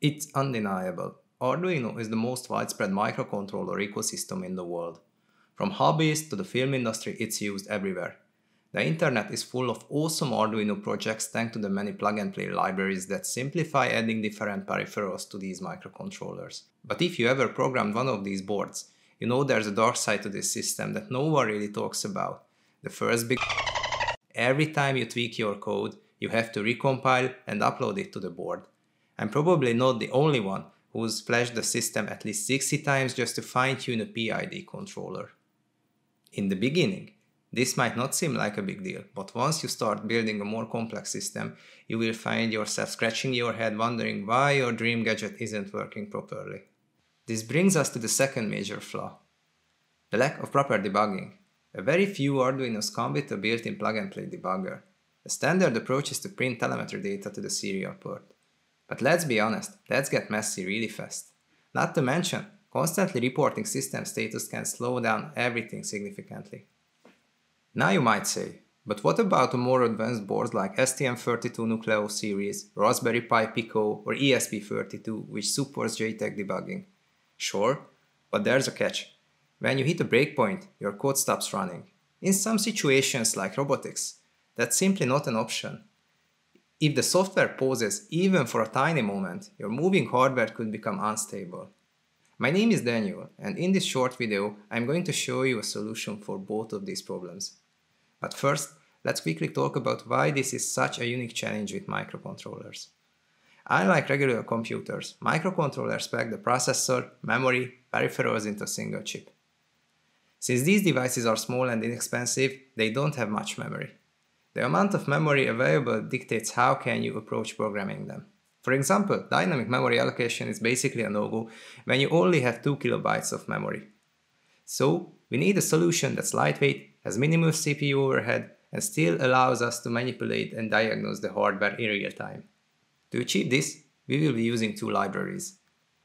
It's undeniable. Arduino is the most widespread microcontroller ecosystem in the world. From hobbyists to the film industry, it's used everywhere. The internet is full of awesome Arduino projects thanks to the many plug-and-play libraries that simplify adding different peripherals to these microcontrollers. But if you ever programmed one of these boards, you know there's a dark side to this system that no one really talks about. The first big Every time you tweak your code, you have to recompile and upload it to the board. I'm probably not the only one who's flashed the system at least 60 times just to fine-tune a PID controller. In the beginning, this might not seem like a big deal, but once you start building a more complex system, you will find yourself scratching your head wondering why your dream gadget isn't working properly. This brings us to the second major flaw, the lack of proper debugging. A very few Arduinos come with a built-in plug-and-play debugger. The standard approach is to print telemetry data to the serial port. But let's be honest, let's get messy really fast. Not to mention, constantly reporting system status can slow down everything significantly. Now you might say, but what about more advanced boards like STM32 Nucleo series, Raspberry Pi Pico or ESP32 which supports JTAG debugging? Sure, but there's a catch. When you hit a breakpoint, your code stops running. In some situations like robotics, that's simply not an option. If the software pauses even for a tiny moment, your moving hardware could become unstable. My name is Daniel, and in this short video, I'm going to show you a solution for both of these problems. But first, let's quickly talk about why this is such a unique challenge with microcontrollers. Unlike regular computers, microcontrollers pack the processor, memory, peripherals into a single chip. Since these devices are small and inexpensive, they don't have much memory. The amount of memory available dictates how can you approach programming them. For example, dynamic memory allocation is basically a no-go when you only have 2 kilobytes of memory. So, we need a solution that's lightweight, has minimal CPU overhead, and still allows us to manipulate and diagnose the hardware in real time. To achieve this, we will be using two libraries.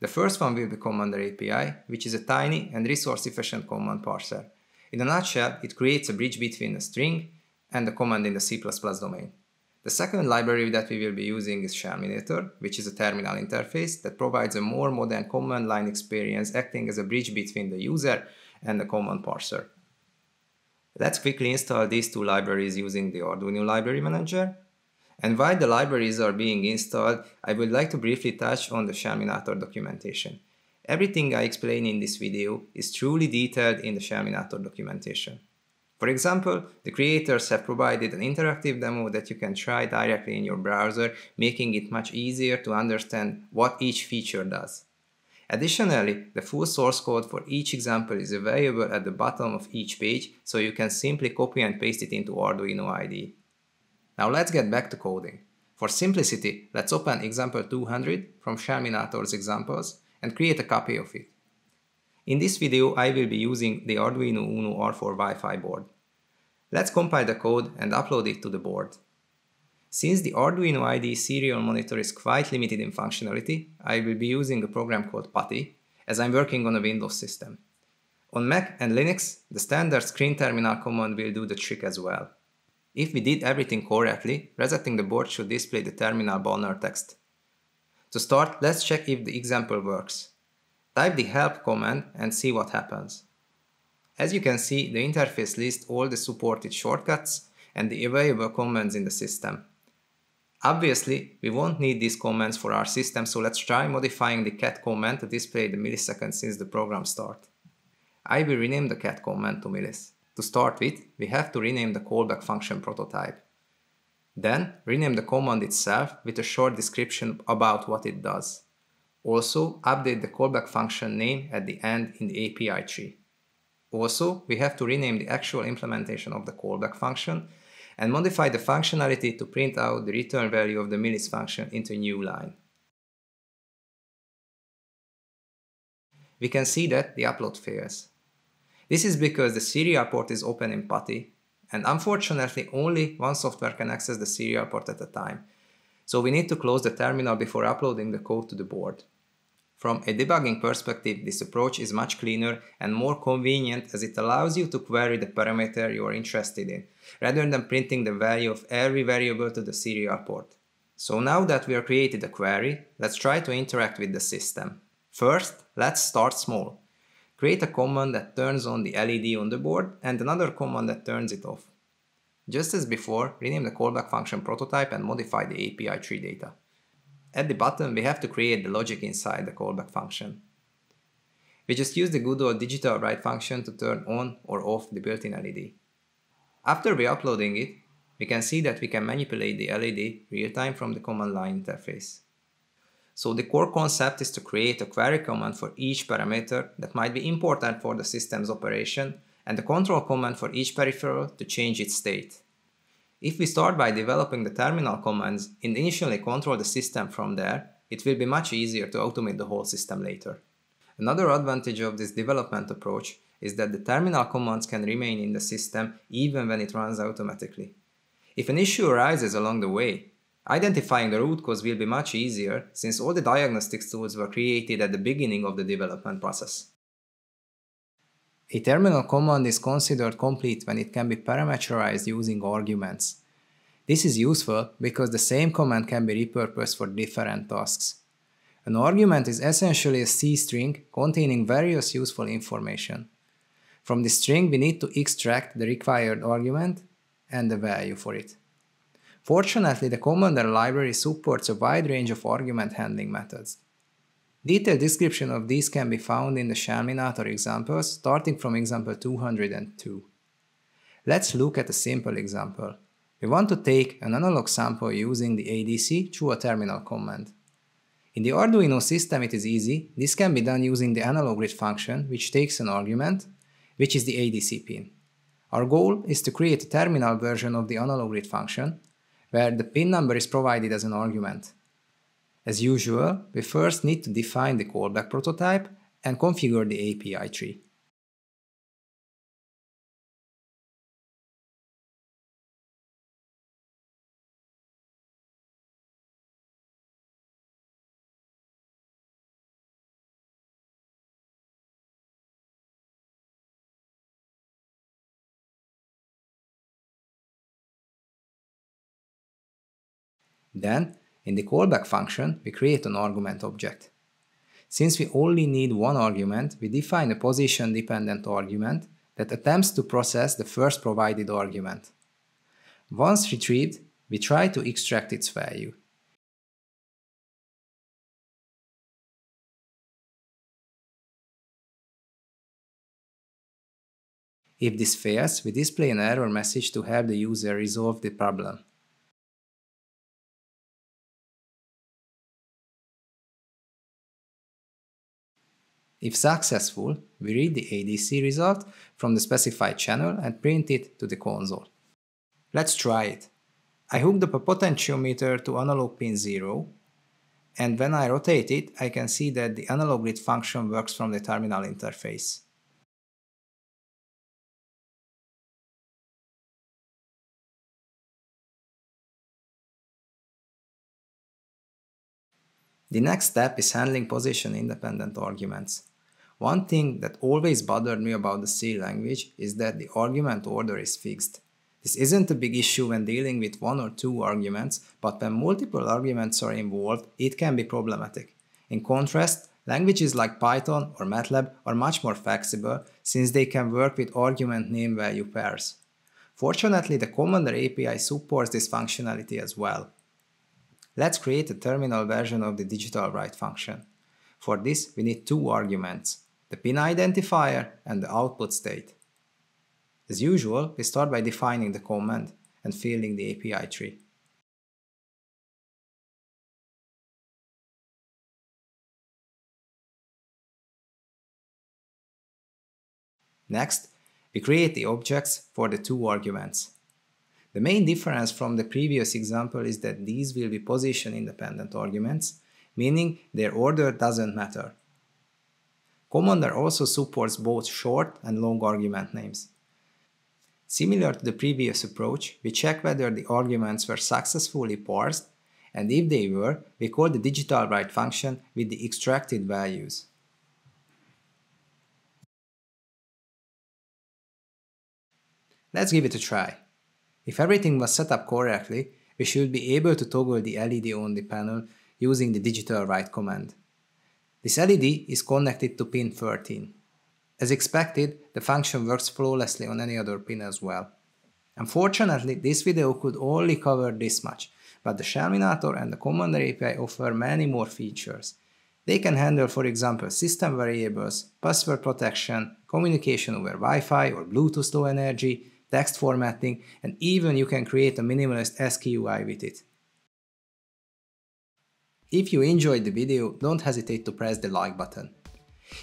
The first one will be Commander API, which is a tiny and resource-efficient command parser. In a nutshell, it creates a bridge between a string and a command in the C++ domain. The second library that we will be using is Shellminator, which is a terminal interface that provides a more modern command line experience acting as a bridge between the user and the command parser. Let's quickly install these two libraries using the Arduino Library Manager and while the libraries are being installed, I would like to briefly touch on the Shellminator documentation. Everything I explain in this video is truly detailed in the Shellminator documentation. For example, the creators have provided an interactive demo that you can try directly in your browser, making it much easier to understand what each feature does. Additionally, the full source code for each example is available at the bottom of each page, so you can simply copy and paste it into Arduino IDE. Now let's get back to coding. For simplicity, let's open example 200 from Shellminator's examples and create a copy of it. In this video, I will be using the Arduino Uno R4 Wi-Fi board. Let's compile the code and upload it to the board. Since the Arduino IDE serial monitor is quite limited in functionality, I will be using a program called PuTTY, as I'm working on a Windows system. On Mac and Linux, the standard screen terminal command will do the trick as well. If we did everything correctly, resetting the board should display the terminal banner text. To start, let's check if the example works. Type the help command and see what happens. As you can see, the interface lists all the supported shortcuts and the available commands in the system. Obviously, we won't need these commands for our system, so let's try modifying the cat command to display the milliseconds since the program start. I will rename the cat command to millis. To start with, we have to rename the callback function prototype. Then, rename the command itself with a short description about what it does. Also, update the callback function name at the end in the API tree. Also, we have to rename the actual implementation of the callback function and modify the functionality to print out the return value of the millis function into a new line. We can see that the upload fails. This is because the serial port is open in PuTTY, and unfortunately only one software can access the serial port at a time. So we need to close the terminal before uploading the code to the board. From a debugging perspective, this approach is much cleaner and more convenient as it allows you to query the parameter you are interested in, rather than printing the value of every variable to the serial port. So now that we have created a query, let's try to interact with the system. First, let's start small. Create a command that turns on the LED on the board and another command that turns it off. Just as before, rename the callback function prototype and modify the API tree data. At the bottom, we have to create the logic inside the callback function. We just use the good old digital write function to turn on or off the built-in LED. After re-uploading it, we can see that we can manipulate the LED real-time from the command line interface. So the core concept is to create a query command for each parameter that might be important for the system's operation and the control command for each peripheral to change its state. If we start by developing the terminal commands and initially control the system from there, it will be much easier to automate the whole system later. Another advantage of this development approach is that the terminal commands can remain in the system even when it runs automatically. If an issue arises along the way, identifying the root cause will be much easier since all the diagnostics tools were created at the beginning of the development process. A terminal command is considered complete when it can be parameterized using arguments. This is useful because the same command can be repurposed for different tasks. An argument is essentially a C string containing various useful information. From the string we need to extract the required argument and the value for it. Fortunately, the Commander library supports a wide range of argument handling methods. Detailed description of these can be found in the Shellminator examples, starting from example 202. Let's look at a simple example. We want to take an analog sample using the ADC through a terminal command. In the Arduino system it is easy, this can be done using the analog read function which takes an argument, which is the ADC pin. Our goal is to create a terminal version of the analog read function, where the pin number is provided as an argument. As usual, we first need to define the callback prototype and configure the API tree. Then in the callback function, we create an argument object. Since we only need one argument, we define a position-dependent argument that attempts to process the first provided argument. Once retrieved, we try to extract its value. If this fails, we display an error message to help the user resolve the problem. If successful, we read the ADC result from the specified channel and print it to the console. Let's try it. I hooked up a potentiometer to analog pin 0, and when I rotate it, I can see that the analog read function works from the terminal interface. The next step is handling position-independent arguments. One thing that always bothered me about the C language is that the argument order is fixed. This isn't a big issue when dealing with one or two arguments, but when multiple arguments are involved, it can be problematic. In contrast, languages like Python or MATLAB are much more flexible since they can work with argument name value pairs. Fortunately, the Commander API supports this functionality as well. Let's create a terminal version of the digital write function. For this, we need two arguments, the pin identifier and the output state. As usual, we start by defining the command and filling the API tree. Next, we create the objects for the two arguments. The main difference from the previous example is that these will be position-independent arguments, meaning their order doesn't matter. Commander also supports both short and long argument names. Similar to the previous approach, we check whether the arguments were successfully parsed, and if they were, we call the digital write function with the extracted values. Let's give it a try. If everything was set up correctly, we should be able to toggle the LED on the panel using the digital write command. This LED is connected to pin 13. As expected, the function works flawlessly on any other pin as well. Unfortunately, this video could only cover this much, but the Shellminator and the Commander API offer many more features. They can handle, for example, system variables, password protection, communication over Wi-Fi or Bluetooth Low Energy, text formatting, and even you can create a minimalist ASCII with it. If you enjoyed the video, don't hesitate to press the like button.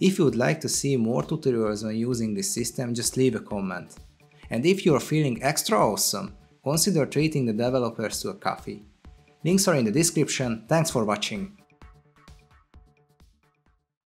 If you would like to see more tutorials on using this system, just leave a comment. And if you are feeling extra awesome, consider treating the developers to a coffee. Links are in the description, thanks for watching.